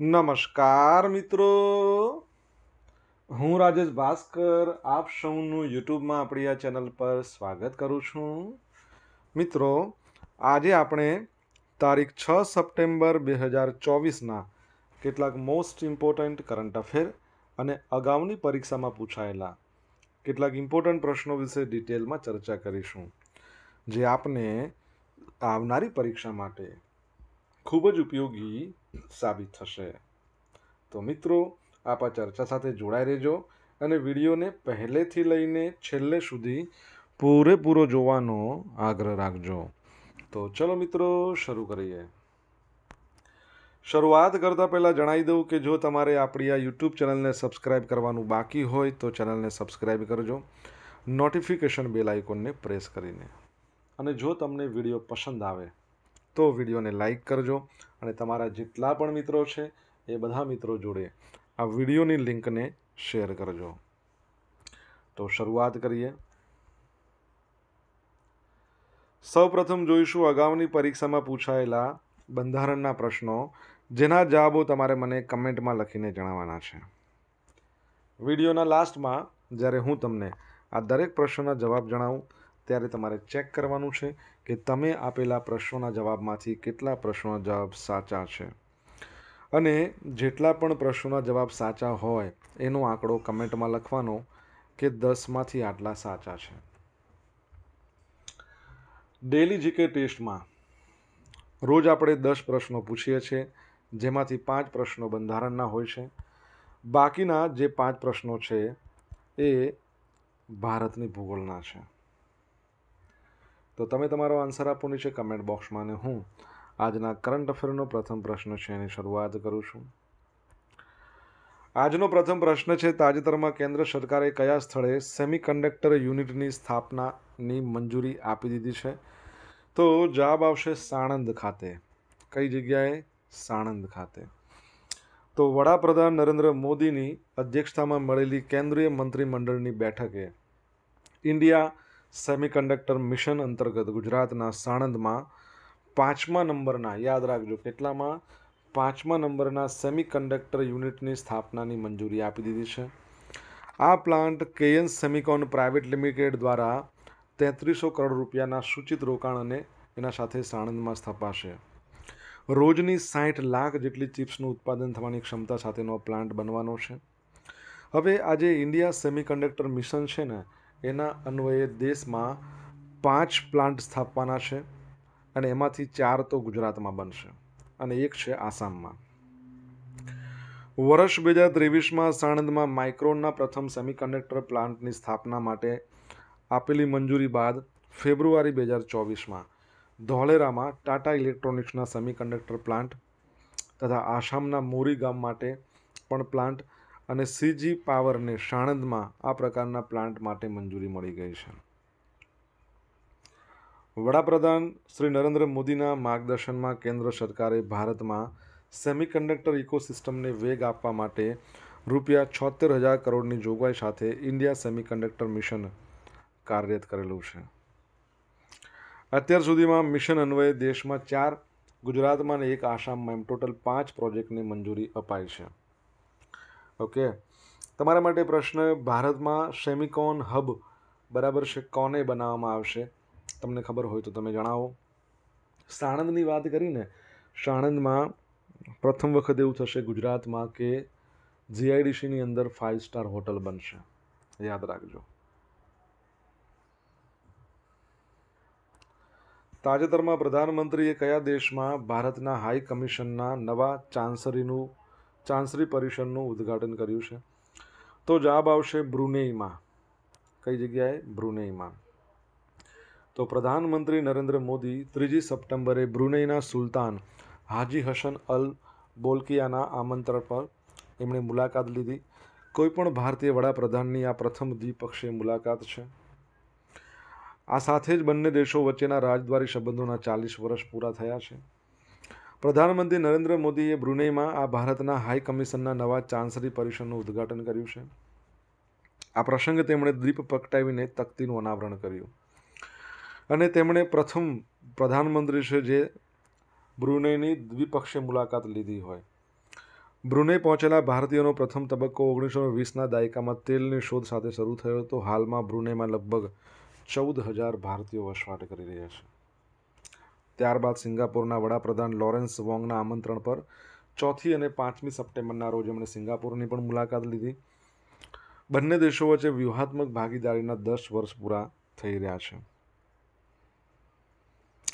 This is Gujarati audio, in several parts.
નમસ્કાર મિત્રો. હું રાજેશ ભાસ્કર, આપ સૌનું યુટ્યુબમાં આપણી આ ચેનલ પર સ્વાગત કરું છું. મિત્રો, આજે આપણે તારીખ છ સપ્ટેમ્બર બે હજાર ચોવીસના કેટલાક મોસ્ટ ઇમ્પોર્ટન્ટ કરંટ અફેર અને અગાઉની પરીક્ષામાં પૂછાયેલા કેટલાક ઇમ્પોર્ટન્ટ પ્રશ્નો વિશે ડિટેલમાં ચર્ચા કરીશું. જે આપને આવનારી પરીક્ષા માટે ખૂબ જ ઉપયોગી સાબિત થશે. તો મિત્રો, આપ ચર્ચા સાથે જોડાઈ રહેજો અને વિડીયોને પહેલેથી લઈને છેલ્લે સુધી પૂરેપૂરો જોવાનો આગ્રહ રાખજો. તો ચલો મિત્રો, શરૂ કરીએ. શરૂઆત કરતાં પહેલાં જણાવી દઉં કે જો તમારે આપણી આ યુટ્યુબ ચેનલને સબસ્ક્રાઇબ કરવાનું બાકી હોય તો ચેનલને સબસ્ક્રાઇબ કરજો. નોટિફિકેશન બેલ આઇકોનને પ્રેસ કરીને. અને જો તમને વીડિયો પસંદ આવે તો વિડીયોને લાઈક કરજો અને તમારા જેટલા પણ મિત્રો છે એ બધા મિત્રો જોડે આ વિડીયોની લિંકને શેર કરજો. તો શરૂઆત કરીએ. સૌપ્રથમ જોઈશું અગાઉની પરીક્ષામાં પૂછાયેલા બંધારણના પ્રશ્નો, જેના જવાબો તમારે મને કમેન્ટમાં લખીને જણાવવાના છે. વિડીયોના લાસ્ટમાં જ્યારે હું તમને આ દરેક પ્રશ્નોના જવાબ જણાવું ત્યારે તમારે ચેક કરવાનું છે કે તમે આપેલા પ્રશ્નોના જવાબમાંથી કેટલા પ્રશ્નોના જવાબ સાચા છે. અને જેટલા પણ પ્રશ્નોના જવાબ સાચા હોય, એનો આંકડો કમેન્ટમાં લખવાનો કે દસમાંથી આટલા સાચા છે. ડેલી જીકે ટેસ્ટમાં, રોજ આપણે દસ પ્રશ્નો પૂછીએ છીએ, જેમાંથી પાંચ પ્રશ્નો બંધારણના હોય છે. બાકીના જે પાંચ પ્રશ્નો છે, એ ભારતની ભૂગોળના છે. તો તમે તમારો આન્સર આપો નીચે કમેન્ટ બોક્સમાં અને હું આજના કરંટ અફેરનો પ્રથમ પ્રશ્ન છે એની શરૂઆત કરું છું. આજનો પ્રથમ પ્રશ્ન છે, તાજેતરમાં કેન્દ્ર સરકારે કયા સ્થળે સેમિકન્ડક્ટર યુનિટની સ્થાપનાની મંજૂરી આપી દીધી છે? તો જવાબ આવશે સાણંદ ખાતે. કઈ જગ્યાએ? સાણંદ ખાતે. તો વડાપ્રધાન નરેન્દ્ર મોદીની અધ્યક્ષતામાં મળેલી કેન્દ્રીય મંત્રીમંડળની બેઠકે. ઇન્ડિયા સેમિકન્ડક્ટર મિશન અંતર્ગત ગુજરાતના સાણંદમાં પાંચમા નંબરના, યાદ રાખજો, કેટલામાં? પાંચમા નંબરના સેમિકન્ડક્ટર યુનિટની સ્થાપનાની મંજૂરી આપી દીધી છે. આ plant Kaynes Semicon private limited દ્વારા તેત્રીસો કરોડ રૂપિયાના સૂચિત રોકાણ અને એના સાથે સાણંદમાં સ્થપાશે. રોજની સાઠ લાખ જેટલી ચિપ્સનું ઉત્પાદન થવાની ક્ષમતા સાથેનો પ્લાન્ટ બનવાનો છે. હવે આજે ઇન્ડિયા સેમિકન્ડક્ટર મિશન છે ને એના અન્વયે દેશમાં પાંચ પ્લાન્ટ સ્થાપવાના છે અને એમાંથી ચાર તો ગુજરાતમાં બનશે અને એક છે આસામમાં. વર્ષ બે હજાર ત્રેવીસમાં સાણંદમાં માઇક્રોનના પ્રથમ સેમિકન્ડક્ટર પ્લાન્ટની સ્થાપના માટે આપેલી મંજૂરી બાદ ફેબ્રુઆરી બે હજાર ચોવીસમાં ધોલેરામાં ટાટા ઇલેક્ટ્રોનિક્સના સેમિકન્ડક્ટર પ્લાન્ટ તથા આસામના મોરી ગામ માટે પણ પ્લાન્ટ અને સીજી પાવરને સાણંદમાં આ પ્રકારના પ્લાન્ટ માટે મંજૂરી મળી ગઈ છે. વડાપ્રધાન શ્રી નરેન્દ્ર મોદીના માર્ગદર્શનમાં કેન્દ્ર સરકારે ભારતમાં સેમિકન્ડક્ટર ઇકોસિસ્ટમને વેગ આપવા માટે રૂપિયા છોતેર હજાર કરોડની જોગવાઈ સાથે ઇન્ડિયા સેમિકન્ડક્ટર મિશન કાર્યરત કરેલું છે. અત્યાર સુધીમાં મિશન અન્વયે દેશમાં ચાર, ગુજરાતમાં અને એક આસામમાં એમ ટોટલ પાંચ પ્રોજેક્ટની મંજૂરી અપાઈ છે. ઓકે? તમારા માટે પ્રશ્ન, ભારતમાં સેમિકોન હબ બરાબર છે કોને બનાવવામાં આવશે? તમને ખબર હોય તો તમે જણાવો. સાણંદની વાત કરીને, સાણંદમાં પ્રથમ વખત એવું થશે ગુજરાતમાં કે જીઆઈડીસીની અંદર ફાઇવ સ્ટાર હોટલ બનશે. યાદ રાખજો. તાજેતરમાં પ્રધાનમંત્રીએ કયા દેશમાં ભારતના હાઈ કમિશનના નવા ચાન્સરીનું ચાન્સરી પરિષદનું ઉદ્ઘાટન કર્યું છે. તો જવાબ આવશે બ્રુનેઈમાં. કઈ જગ્યાએ? બ્રુનેઈમાં. તો પ્રધાનમંત્રી નરેન્દ્ર મોદી ત્રીજી સપ્ટેમ્બરે બ્રુનેઈના સુલતાન હાજી હસન અલ બોલકિયાના આમંત્રણ પર એમણે મુલાકાત લીધી. કોઈપણ ભારતીય વડાપ્રધાનની આ પ્રથમ દ્વિપક્ષીય મુલાકાત છે. આ સાથે જ બંને દેશો વચ્ચેના રાજદ્વારી સંબંધોના ચાલીસ વર્ષ પૂરા થયા છે. પ્રધાનમંત્રી નરેન્દ્ર મોદીએ બ્રુનેઈમાં આ ભારતના હાઈ કમિશનના નવા ચાન્સરી પરિષદનું ઉદ્ઘાટન કર્યું છે. આ પ્રસંગે તેમણે દ્વીપ પ્રગટાવીને તકતીનું અનાવરણ કર્યું. અને તેમણે પ્રથમ પ્રધાનમંત્રી છે જે બ્રુનેઈની દ્વિપક્ષીય મુલાકાત લીધી હોય. બ્રુને પહોંચેલા ભારતીયોનો પ્રથમ તબક્કો ઓગણીસો વીસના દાયકામાં તેલની શોધ સાથે શરૂ થયો હતો. હાલમાં બ્રુનેમાં લગભગ ચૌદ હજાર ભારતીયો વસવાટ કરી રહ્યા છે. ત્યારબાદ સિંગાપુરના વડાપ્રધાન લોરેન્સ વોંગના આમંત્રણ પર ચોથી અને પાંચમી સપ્ટેમ્બરના રોજ એમણે સિંગાપુરની પણ મુલાકાત લીધી. બંને દેશો વચ્ચે વ્યૂહાત્મક ભાગીદારીના દસ વર્ષ પૂરા થઈ રહ્યા છે.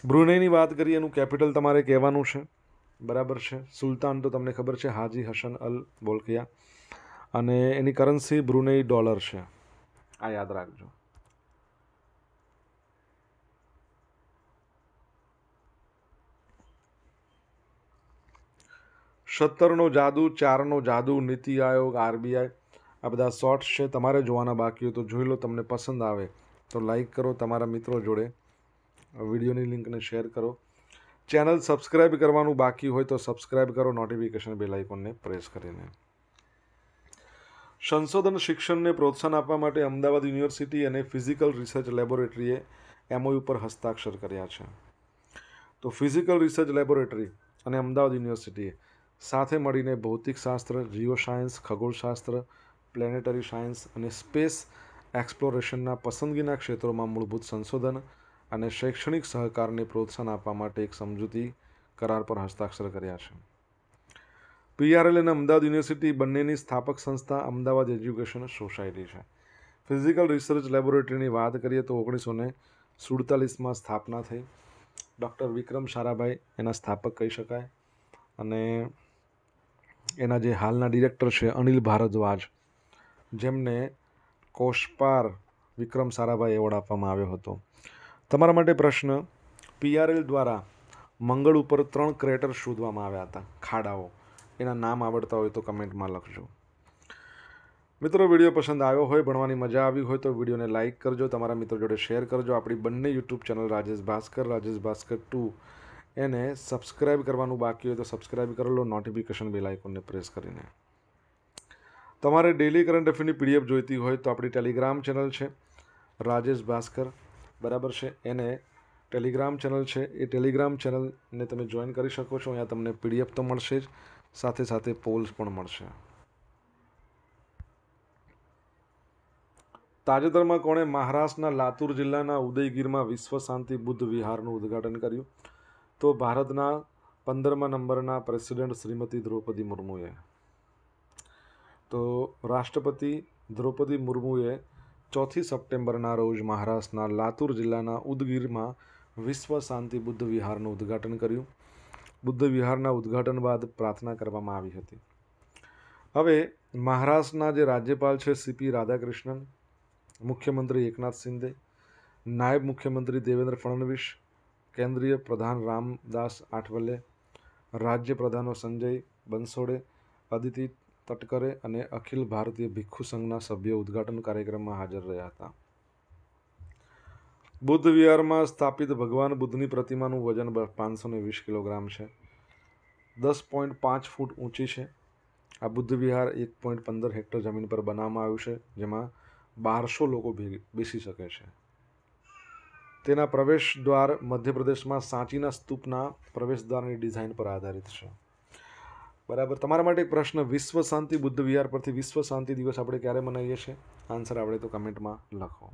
બ્રુનેઈની વાત કરીએ, એનું કેપિટલ તમારે કહેવાનું છે. બરાબર છે. સુલતાન તો તમને ખબર છે, હાજી હસન અલ બોલકિયા. અને એની કરન્સી બ્રુનેઈ ડોલર છે. આ યાદ રાખજો. સત્તરનો જાદુ, ચારનો જાદુ, નીતિ આયોગ, આરબીઆઈ, આ બધા શોર્ટ્સ છે, તમારે જોવાના બાકી હોય તો જોઈ લો, તમને પસંદ આવે તો લાઈક કરો તમારા મિત્રો જોડે. વિડીયોની લિંકને શેર કરો. ચેનલ સબસ્ક્રાઈબ કરવાનું બાકી હોય તો સબસ્ક્રાઈબ કરો, નોટિફિકેશન બેલ આઇકોનને પ્રેસ કરીને. સંશોધન શિક્ષણને પ્રોત્સાહન આપવા માટે અમદાવાદ યુનિવર્સિટી અને ફિઝિકલ રિસર્ચ લેબોરેટરીએ એમઓયુ પર હસ્તાક્ષર કર્યા છે. તો ફિઝિકલ રિસર્ચ લેબોરેટરી અને અમદાવાદ યુનિવર્સિટીએ સાથે મળીને ભૌતિકશાસ્ત્ર જીઓસાયન્સ ખગોળશાસ્ત્ર, પ્લેનેટરી સાયન્સ અને સ્પેસ એક્સપ્લોરેશનના પસંદગીના ક્ષેત્રોમાં મૂળભૂત સંશોધન અને શૈક્ષણિક સહકારને પ્રોત્સાહન આપવા માટે એક સમજૂતી કરાર પર હસ્તાક્ષર કર્યા છે. પીઆરએલ અને અમદાવાદ યુનિવર્સિટી બંનેની સ્થાપક સંસ્થા અમદાવાદ એજ્યુકેશન સોસાયટી છે. ફિઝિકલ રિસર્ચ લેબોરેટરીની વાત કરીએ તો ઓગણીસો ને સુડતાલીસમાં સ્થાપના થઈ. ડૉક્ટર વિક્રમ સારાભાઈ એના સ્થાપક કહી શકાય. અને એના જે હાલના ડિરેક્ટર છે અનિલ ભારદ્વાજ, જેમને કોષપાર વિક્રમ સારાભાઈ એવોર્ડ આપવામાં આવ્યો હતો. તમારા માટે પ્રશ્ન પીઆરએલ દ્વારા મંગળ ઉપર ત્રણ ક્રેટર શોધવામાં આવ્યા હતા, ખાડાઓ. એના નામ આવડતા હોય તો કમેન્ટમાં લખજો. મિત્રો, વીડિયો પસંદ આવ્યો હોય, ભણવાની મજા આવી હોય તો વિડીયોને લાઇક કરજો, તમારા મિત્રો જોડે શેર કરજો. આપણી બંને YouTube channel Rajesh Bhaskar Rajesh Bhaskar two એને સબસ્ક્રાઇબ કરવાનું બાકી હોય તો સબસ્ક્રાઇબ કરી લો નોટિફિકેશન બેલ આઇકોનને પ્રેસ કરીને. તમારે ડેલી કરંટ અફેરની પીડીએફ જોઈતી હોય તો આપણી ટેલિગ્રામ ચેનલ છે રાજેશ ભાસ્કર બરાબર છે? એને ટેલિગ્રામ ચેનલ છે, એ ટેલિગ્રામ ચેનલને તમે જોઈન કરી શકો છો, અહીંયા તમને પીડીએફ તો મળશે જ, સાથે સાથે પોલ્સ પણ મળશે. તાજેતરમાં કોણે મહારાષ્ટ્રના લાતુર જિલ્લાના ઉદયગીરમાં વિશ્વ શાંતિ બુદ્ધ વિહારનું ઉદ્ઘાટન કર્યું. તો ભારતના પંદરમા નંબરના પ્રેસિડેન્ટ શ્રીમતી દ્રૌપદી મુર્મુએ. તો રાષ્ટ્રપતિ દ્રૌપદી મુર્મુએ ચોથી સપ્ટેમ્બરના રોજ મહારાષ્ટ્રના લાતુર જિલ્લાના ઉદગીરમાં વિશ્વ શાંતિ બુદ્ધ વિહારનું ઉદ્ઘાટન કર્યું. બુદ્ધ વિહારના ઉદ્ઘાટન બાદ પ્રાર્થના કરવામાં આવી હતી. હવે મહારાષ્ટ્રના જે રાજ્યપાલ છે સીપી રાધાકૃષ્ણન, મુખ્યમંત્રી એકનાથ શિંદે, નાયબ મુખ્યમંત્રી દેવેન્દ્ર ફડણવીસ કેન્દ્રીય પ્રધાન રામદાસ આઠવલે, રાજ્ય પ્રધાનો સંજય બંસોડે અદિતિ તટકરે અને અખિલ ભારતીય ભિક્ષુ સંઘના સભ્યો ઉદ્ઘાટન કાર્યક્રમમાં હાજર રહ્યા હતા. બુદ્ધ વિહારમાં સ્થાપિત ભગવાન બુદ્ધની પ્રતિમાનું વજન પાંચસો ને વીસ કિલોગ્રામ છે. દસ પોઈન્ટ પાંચ ફૂટ ઊંચી છે. આ બુદ્ધ વિહાર એક પોઈન્ટ પંદર હેક્ટર જમીન પર બનાવવામાં આવ્યું છે, જેમાં બારસો લોકો બેસી શકે છે. તેના પ્રવેશ દ્વાર મધ્યપ્રદેશમાં સાંચીના સ્તૂપના પ્રવેશદ્વારની ડિઝાઇન પર આધારિત છે. બરાબર. તમારા માટે એક પ્રશ્ન, વિશ્વ શાંતિ બુદ્ધ વિહાર પરથી વિશ્વ શાંતિ દિવસ આપણે ક્યારે મનાવીએ છીએ? આન્સર આપણે તો કમેન્ટમાં લખો.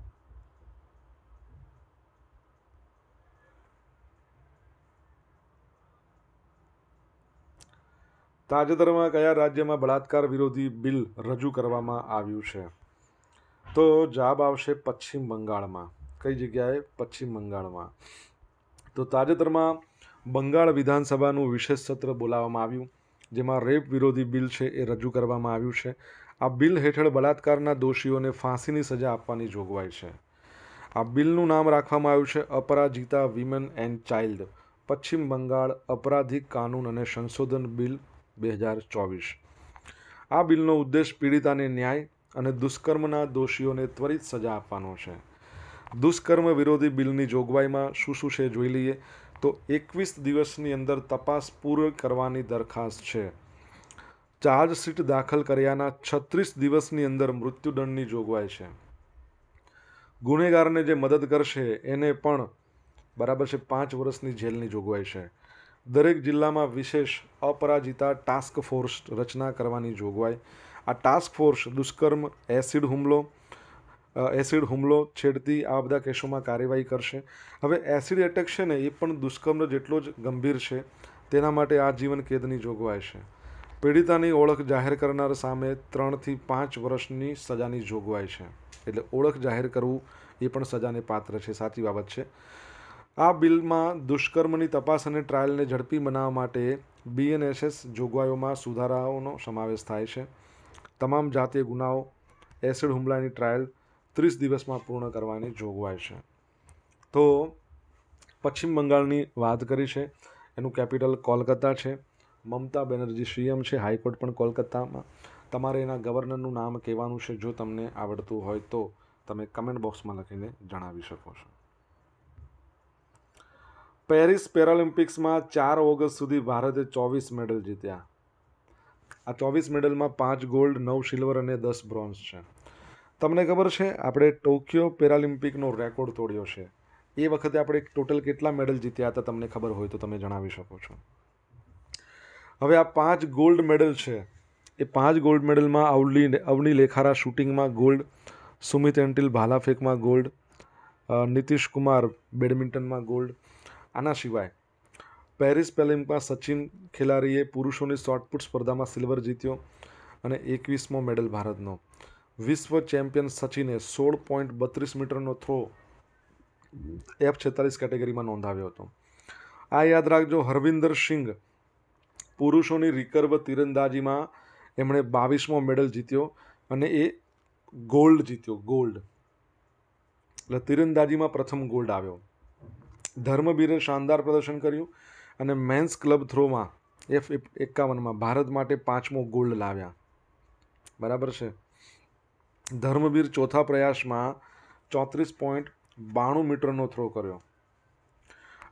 તાજેતરમાં કયા રાજ્યમાં બળાત્કાર વિરોધી બિલ રજૂ કરવામાં આવ્યું છે? તો જવાબ આવશે પશ્ચિમ બંગાળમાં. કઈ જગ્યાએ પશ્ચિમ બંગાળમાં. તો તાજેતરમાં બંગાળ વિધાનસભાનું વિશેષ સત્ર બોલાવવામાં આવ્યું, જેમાં રેપ વિરોધી બિલ છે એ રજૂ કરવામાં આવ્યું છે. આ બિલ હેઠળ બળાત્કારના દોષીઓને ફાંસીની સજા આપવાની જોગવાઈ છે. આ બિલનું નામ રાખવામાં આવ્યું છે અપરાજિતા વિમેન એન્ડ ચાઇલ્ડ, પશ્ચિમ બંગાળ અપરાધિક કાનૂન અને સંશોધન બિલ બે હજાર ચોવીસ. આ બિલનો ઉદ્દેશ પીડિતાને ન્યાય અને દુષ્કર્મના દોષીઓને ત્વરિત સજા આપવાનો છે. દુષ્કર્મ વિરોધી બિલની જોગવાઈમાં શું શું છે જોઈ લઈએ તો એકવીસ દિવસની અંદર તપાસ પૂર્ણ કરવાની દરખાસ્ત છે. ચાર્જશીટ દાખલ કર્યાના છત્રીસ દિવસની અંદર મૃત્યુદંડની જોગવાઈ છે. ગુનેગારને જે મદદ કરશે એને પણ બરાબર છે પાંચ વર્ષની જેલની જોગવાઈ છે. દરેક જિલ્લામાં વિશેષ અપરાજિતા ટાસ્ક ફોર્સ રચના કરવાની જોગવાઈ. આ ટાસ્ક ફોર્સ દુષ્કર્મ, એસિડ હુમલો એસિડ હુમલો છેડતી આ બધા કેસોમાં કાર્યવાહી કરશે. હવે એસિડ એટેક છે ને, એ પણ દુષ્કર્મ જેટલો જ ગંભીર છે. તેના માટે આજીવન કેદની જોગવાઈ છે. પીડિતાની ઓળખ જાહેર કરનાર સામે ત્રણથી પાંચ વર્ષની સજાની જોગવાઈ છે. એટલે ઓળખ જાહેર કરવું એ પણ સજાને પાત્ર છે. સાચી બાબત છે. આ બિલમાં દુષ્કર્મની તપાસ અને ટ્રાયલને ઝડપી બનાવવા માટે બીએનએસએસ જોગવાઈઓમાં સુધારાઓનો સમાવેશ થાય છે. તમામ જાતીય ગુનાઓ, એસિડ હુમલાની ટ્રાયલ ત્રીસ દિવસમાં પૂર્ણ કરવાની જોગવાઈ છે. તો પશ્ચિમ બંગાળની વાત કરી છે. એનું કેપિટલ કોલકાતા છે. મમતા બેનર્જી સીએમ છે. હાઈકોર્ટ પણ કોલકાતામાં. તમારે એના ગવર્નરનું નામ કહેવાનું છે જો તમને આવડતું હોય તો તમે કમેન્ટ બોક્સમાં લખીને જણાવી શકો છો. પેરિસ પેરાલિમ્પિક્સમાં ચાર ઓગસ્ટ સુધી ભારતે ચોવીસ મેડલ જીત્યા. આ ચોવીસ મેડલમાં પાંચ ગોલ્ડ, નવ સિલ્વર અને દસ બ્રોન્ઝ છે. તમને ખબર છે, આપણે ટોક્યો પેરાલિમ્પિકનો રેકોર્ડ તોડ્યો છે. એ વખતે આપણે ટોટલ કેટલા મેડલ જીત્યા હતા તમને ખબર હોય તો તમે જણાવી શકો છો. હવે આ પાંચ ગોલ્ડ મેડલ છે. એ પાંચ ગોલ્ડ મેડલમાં અવલી અવની લેખારા શૂટિંગમાં ગોલ્ડ, સુમિત એન્ટિલ ભાલાફેંકમાં ગોલ્ડ નીતિશ કુમાર બેડમિન્ટનમાં ગોલ્ડ. આના સિવાય પેરિસ પેલિમ્પમાં સચિન ખેલાડીએ પુરુષોની શોર્ટપુટ સ્પર્ધામાં સિલ્વર જીત્યો અને એકવીસમો મેડલ ભારતનો. વિશ્વ ચેમ્પિયન સચિને સોળ પોઈન્ટ બત્રીસ મીટરનો થ્રો એફ છેતાલીસ કેટેગરીમાં નોંધાવ્યો હતો. આ યાદ રાખજો, હરવિંદર સિંઘ પુરુષોની રિકર્વ તીરંદાજીમાં એમણે બાવીસમો મેડલ જીત્યો અને એ ગોલ્ડ જીત્યો, ગોલ્ડ. એટલે તીરંદાજીમાં પ્રથમ ગોલ્ડ આવ્યો. ધર્મબીરે શાનદાર પ્રદર્શન કર્યું અને મેન્સ ક્લબ થ્રોમાં એફ એકાવનમાં ભારત માટે પાંચમો ગોલ્ડ લાવ્યા. બરાબર છે? ધર્મવીર ચોથા પ્રયાસમાં ચોત્રીસ પોઈન્ટ બાણું મીટરનો થ્રો કર્યો.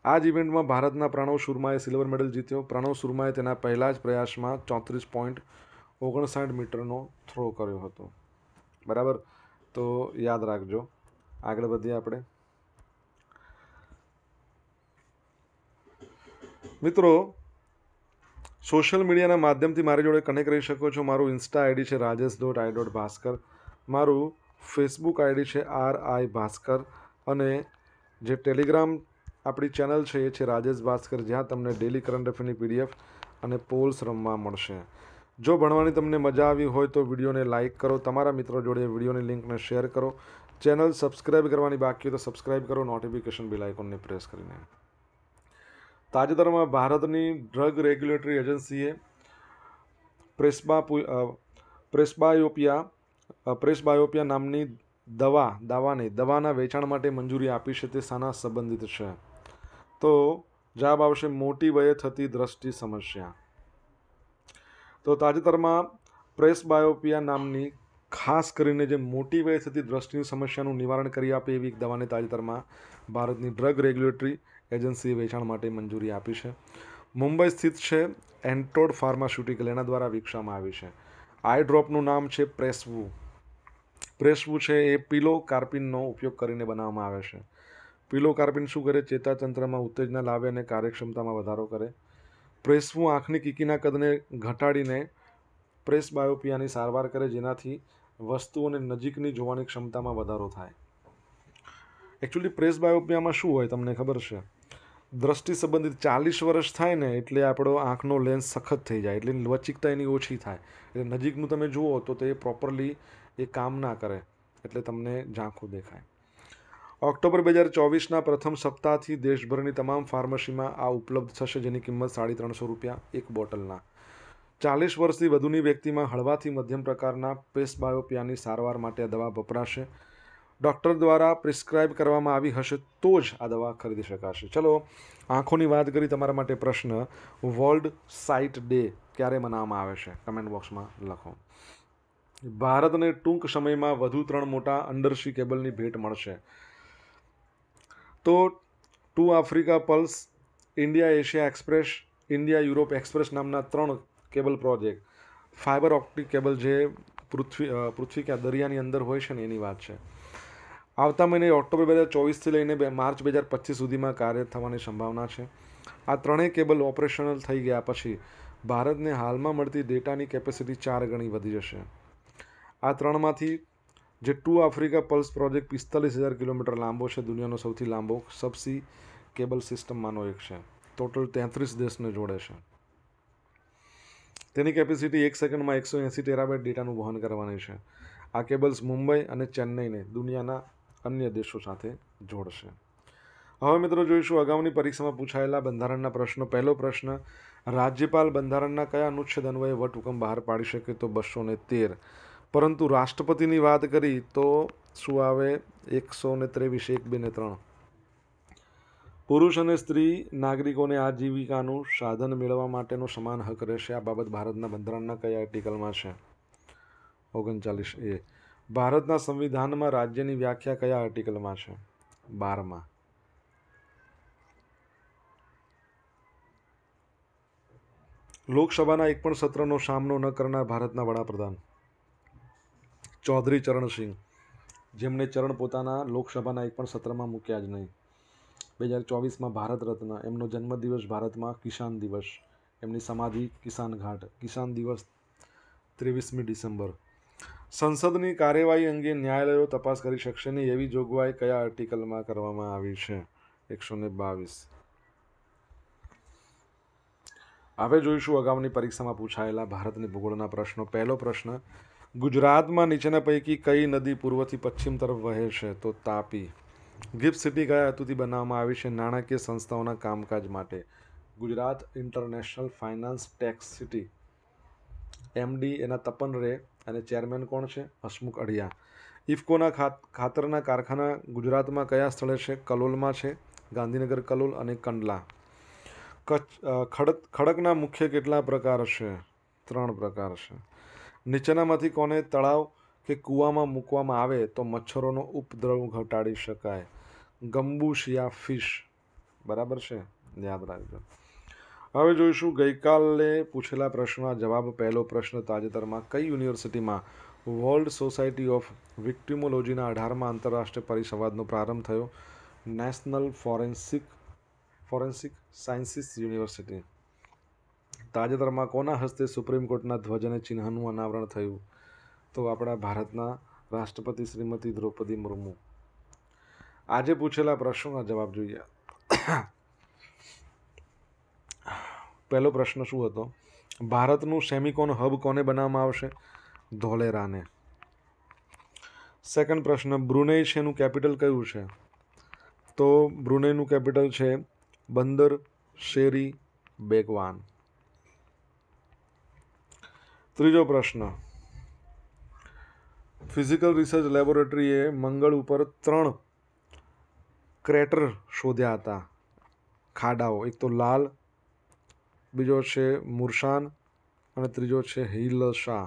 આ જ ઇવેન્ટમાં ભારતના પ્રણવ સુરમાએ સિલ્વર મેડલ જીત્યો. પ્રણવ સુરમાએ તેના પહેલા જ પ્રયાસમાં ચોત્રીસ પોઈન્ટ ઓગણસાઠ મીટરનો થ્રો કર્યો હતો. બરાબર? તો યાદ રાખજો. આગળ વધીએ આપણે. મિત્રો, સોશિયલ મીડિયાના માધ્યમથી મારી જોડે કનેક્ટ રહી શકો છો. મારું ઇન્સ્ટા આઈડી છે Rajesh dot I dot Bhaskar. મારું ફેસબુક આઈડી છે આર આઈ ભાસ્કર અને જે ટેલિગ્રામ આપણી ચેનલ છે એ છે રાજેશ ભાસ્કર. જ્યાં તમને ડેલી કરંટ અફેરની પીડીએફ અને પોલ્સ રમવા મળશે. જો ભણવાની તમને મજા આવી હોય તો વિડીયોને લાઇક કરો, તમારા મિત્રો જોડે વિડીયોની લિંકને શેર કરો. ચેનલ સબસ્ક્રાઇબ કરવાની બાકી તો સબસ્ક્રાઇબ કરો નોટિફિકેશન બિલ આઇકોનને પ્રેસ કરીને. તાજેતરમાં ભારતની ડ્રગ રેગ્યુલેટરી એજન્સીએ પ્રેસ્બા પ્રેસ્બાયોપિયા પ્રેસ્બાયોપિયા નામની દવા, દાવાને, દવાના વેચાણ માટે મંજૂરી આપી છે તે સાના સંબંધિત છે. તો જવાબ આવશે, મોટી વયે થતી દ્રષ્ટિ સમસ્યા. તો તાજેતરમાં પ્રેસબાયોપિયા નામની ખાસ કરીને જે મોટી વયે થતી દ્રષ્ટિની સમસ્યાનું નિવારણ કરી આપે એવી એક દવાને તાજેતરમાં ભારતની ડ્રગ રેગ્યુલેટરી એજન્સીએ વેચાણ માટે મંજૂરી આપી છે. મુંબઈ સ્થિત છે એન્ટોડ ફાર્માસ્યુટિકલ, એના દ્વારા વિકસાવવામાં આવી છે. આઈ ડ્રોપનું નામ છે પ્રેસવુ. પ્રેસવુ છે એ પીલો કાર્પિનનો ઉપયોગ કરીને બનાવવામાં આવે છે. પીલો કાર્પિન શું કરે? ચેતાતંત્રમાં ઉત્તેજના લાવે અને કાર્યક્ષમતામાં વધારો કરે. પ્રેસવું આંખની કીકીના કદને ઘટાડીને પ્રેસ બાયોપિયાની સારવાર કરે, જેનાથી વસ્તુઓને નજીકની જોવાની ક્ષમતામાં વધારો થાય. એકચ્યુઅલી પ્રેસ બાયોપિયામાં શું હોય તમને ખબર છે? દ્રષ્ટિ સંબંધિત ચાલીસ વર્ષ થાય ને એટલે આપણો આંખનો લેન્સ સખત થઈ જાય, એટલે લવચિકતા એની ઓછી થાય. એટલે નજીકનું તમે જુઓ તો તે પ્રોપરલી એ કામ ના કરે, એટલે તમને ઝાંખું દેખાય. ઓક્ટોબર બે હજાર ચોવીસના પ્રથમ સપ્તાહથી દેશભરની તમામ ફાર્મસીમાં આ ઉપલબ્ધ થશે, જેની કિંમત સાડી ત્રણસો રૂપિયા એક બોટલના. ચાલીસ વર્ષથી વધુની વ્યક્તિમાં હળવાથી મધ્યમ પ્રકારના પેસ બાયોપિયાની સારવાર માટે આ દવા વપરાશે. ડૉક્ટર દ્વારા પ્રિસ્ક્રાઇબ કરવામાં આવી હશે તો જ આ દવા ખરીદી શકાશે. ચલો, આંખોની વાત કરી તમારા માટે પ્રશ્ન, વર્લ્ડ સાઇટ ડે ક્યારે મનાવવામાં આવે છે? કમેન્ટ બોક્સમાં લખો. ભારતને ટૂંક સમયમાં વધુ ત્રણ મોટા અંડરસી કેબલની ભેટ મળશે. તો two Africa pearls, India Asia express, India Europe express નામના ત્રણ cable project. Fibre optic cable જે પૃથ્વી પૃથ્વી કે દરિયાની અંદર હોય છે ને એની વાત છે. આવતા મહિને ઓક્ટોબર બે હજાર ચોવીસથી લઈને બે, માર્ચ બે હજાર પચીસ સુધીમાં કાર્ય થવાની સંભાવના છે. આ ત્રણેય કેબલ ઓપરેશનલ થઈ ગયા પછી ભારતને હાલમાં મળતી ડેટાની કેપેસિટી ચાર ગણી વધી જશે. આ ત્રણમાંથી જે ટુ આફ્રિકા પલ્સ પ્રોજેક્ટ પિસ્તાલીસ હજાર કિલોમીટર લાંબો છે, દુનિયાનો સૌથી લાંબો સબસી કેબલ સિસ્ટમમાંનો એક છે. ટોટલ તેત્રીસ દેશને જોડે છે. તેની કેપેસિટી એક સેકન્ડમાં એકસો એંસી ટેરાબાઇટ ડેટાનું વહન કરવાની છે. આ કેબલ્સ મુંબઈ અને ચેન્નઈને દુનિયાના અન્ય દેશો સાથે જોડશે. હવે મિત્રો જોઈશું અગાઉની પરીક્ષામાં પૂછાયેલા બંધારણના પ્રશ્નો. પહેલો પ્રશ્ન, રાજ્યપાલ બંધારણના કયા અનુચ્છેદ અન્વયે વટહુકમ બહાર પાડી શકે તો બસો ને તેર? પરંતુ રાષ્ટ્રપતિની વાત કરી તો શું આવે? એકસો ને ત્રેવીસ, એક, બે ને ત્રણ. પુરુષ અને સ્ત્રી નાગરિકોને આજીવિકાનું સાધન મેળવવા માટેનો સમાન હક રહેશે. આ બાબત ભારતના બંધારણના કયા આર્ટિકલમાં છે? ઓગણચાલીસ એ. ભારતના સંવિધાનમાં રાજ્યની વ્યાખ્યા કયા આર્ટિકલમાં છે? બારમાં. લોકસભાના એક પણ સત્રનો સામનો ન કરનાર ભારતના વડાપ્રધાન. ચૌધરી ચરણસિંહ, જેમણે ચરણ પોતાના લોકસભાના એક પણ સત્રમાં મૂક્યા જ નહીં. બે હજાર ચોવીસમાં ભારત રત્ન, એમનો જન્મદિવસ ભારતમાં કિસાન દિવસ, એમની સમાધિ કિસાન ઘાટ, કિસાન દિવસ ત્રેવીસમી ડિસેમ્બર. સંસદની કાર્યવાહી અંગે ન્યાયાલયો તપાસ કરી શકશે નહીં એવી જોગવાઈ કયા આર્ટિકલમાં કરવામાં આવી છે? એકસો ને બાવીસ. હવે જોઈશું અગાઉની પરીક્ષામાં પૂછાયેલા ભારતની ભૂગોળના પ્રશ્નો. પહેલો પ્રશ્ન ગુજરાતમાં નીચેના પૈકી કઈ નદી પૂર્વથી પશ્ચિમ તરફ વહે છે? તો તાપી. ગિફ્ટ સિટી કયા હેતુથી બનાવવામાં આવી છે નાણાકીય સંસ્થાઓના કામકાજ માટે. Gujarat international finance tec city. MD એના તપન રે અને ચેરમેન કોણ છે? હસમુખ અઢિયા. ઇફકોના ખાતરના કારખાના ગુજરાતમાં કયા સ્થળે છે? કલોલમાં છે, ગાંધીનગર, કલોલ અને કંડલા. કચ્છ ખડક, ખડકના મુખ્ય કેટલા પ્રકાર છે? ત્રણ પ્રકાર છે. નીચેનામાંથી કોને તળાવ કે કૂવામાં મૂકવામાં આવે તો મચ્છરોનો ઉપદ્રવ ઘટાડી શકાય. Gambusia fish. બરાબર છે? યાદ રાખજો. હવે જોઈશું ગઈકાલે પૂછેલા પ્રશ્નના જવાબ. પહેલો પ્રશ્ન તાજેતરમાં કઈ યુનિવર્સિટીમાં વર્લ્ડ સોસાયટી ઓફ વિક્ટિમોલોજીના અઢારમાં આંતરરાષ્ટ્રીય પરિસંવાદનો પ્રારંભ થયો? National forensic forensic sciences university. તાજેતરમાં કોના હસ્તે સુપ્રીમ કોર્ટના ધ્વજ અને ચિહ્નનું અનાવરણ થયું? તો આપણા ભારતના રાષ્ટ્રપતિ શ્રીમતી દ્રૌપદી મુર્મુ. આજે પૂછેલા પ્રશ્નોના જવાબ જોઈએ. પહેલો પ્રશ્ન શું હતો? ભારતનું સેમિકોન હબ કોને બનાવવામાં આવશે? ધોલેરાને. સેકન્ડ પ્રશ્ન, બ્રુનેઈ છે કેપિટલ કયું છે? તો બ્રુનેઈનું કેપિટલ છે બંદર શેરી બેગવાન. ત્રીજો પ્રશ્ન. ફિઝિકલ રિસર્ચ લેબોરેટરીએ મંગળ ઉપર ત્રણ ક્રેટર શોધ્યા હતા. ખાડાઓ. એક તો લાલ, બીજો છે મુરશાન અને ત્રીજો છે હિલશા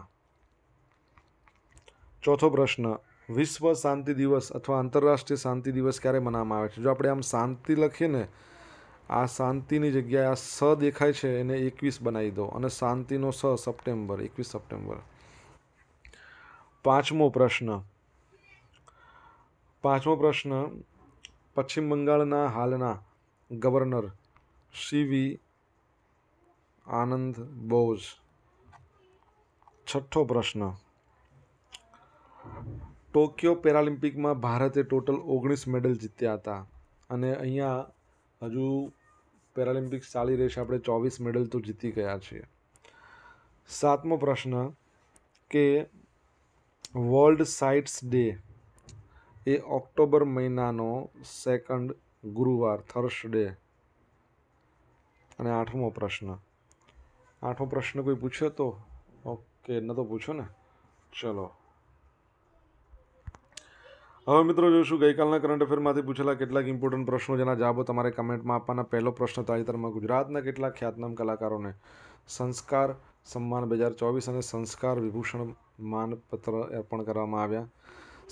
ચોથો પ્રશ્ન, વિશ્વ શાંતિ દિવસ અથવા આંતરરાષ્ટ્રીય શાંતિ દિવસ ક્યારે મનાવવામાં આવે છે? જો આપણે આમ શાંતિ લખીએ ને આ શાંતિની જગ્યાએ આ સ દેખાય છે એને એકવીસ બનાવી દો અને શાંતિનો સ સપ્ટેમ્બર, એકવીસ સપ્ટેમ્બર. પાંચમો પ્રશ્ન. પાંચમો પ્રશ્ન. પશ્ચિમ બંગાળના હાલના ગવર્નર સીવી આનંદ બોઝ. છઠ્ઠો પ્રશ્ન. ટોક્યો પેરાલિમ્પિકમાં ભારતે ટોટલ ઓગણીસ મેડલ જીત્યા હતા અને અહીંયા હજુ પેરાલિમ્પિક્સ ચાલી રહી છે. આપણે ચોવીસ મેડલ તો જીતી ગયા છીએ. સાતમો પ્રશ્ન કે વર્લ્ડ સાઇટ્સ ડે એ ઓક્ટોબર મહિનાનો સેકન્ડ ગુરુવાર થર્સડે અને આઠમો પ્રશ્ન. આઠમો પ્રશ્ન કોઈ પૂછ્યો તો? ઓકે, ન તો પૂછો ને. ચલો. હવે મિત્રો જોઈશું, ગઈકાલના કરંટ અફેરમાંથી પૂછેલા કેટલાક ઇમ્પોર્ટન્ટ પ્રશ્નો જેના જવાબો તમારે કમેન્ટમાં આપવાના. પહેલો પ્રશ્ન તાજેતરમાં ગુજરાતના કેટલાક ખ્યાતનામ કલાકારોને સંસ્કાર સન્માન બે હજાર ચોવીસ અને સંસ્કાર વિભૂષણ માનપત્ર અર્પણ કરવામાં આવ્યા.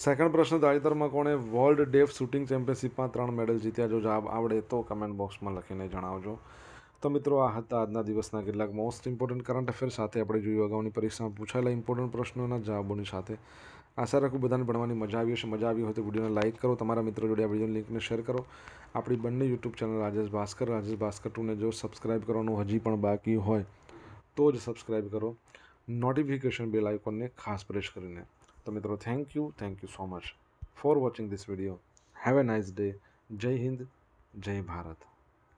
સેકન્ડ પ્રશ્ન, તાજેતરમાં કોણે વર્લ્ડ ડેફ શૂટિંગ ચેમ્પિયનશિપમાં ત્રણ મેડલ જીત્યા? જો જવાબ આવડે તો કમેન્ટ બોક્સમાં લખીને જણાવજો. તો મિત્રો, આ હતા આજના દિવસના કેટલાક મોસ્ટ ઇમ્પોર્ટન્ટ કરંટ અફેર સાથે આપણે જોયું. અગાઉની પરીક્ષામાં પૂછાયેલા ઇમ્પોર્ટન્ટ પ્રશ્નોના જવાબોની સાથે આશા રાખું બધાને ભણવાની મજા આવી હશે, મજા આવી હોય તો વિડીયોને લાઇક કરો, તમારા મિત્રો જોડે આ વિડીયોની લિંકને શેર કરો. આપણી બંને યુટ્યુબ ચેનલ રાજેશ ભાસ્કર રાજેશ ભાસ્કર ટુને જો સબસ્ક્રાઇબ કરવાનું હજી પણ બાકી હોય, તો જ સબસ્ક્રાઇબ કરો. નોટિફિકેશન બેલ આઇકોનને ખાસ પ્રેસ કરીને. તો મિત્રો thank you thank you so much for watching this video have a nice day Jai Hind, Jai Bharat.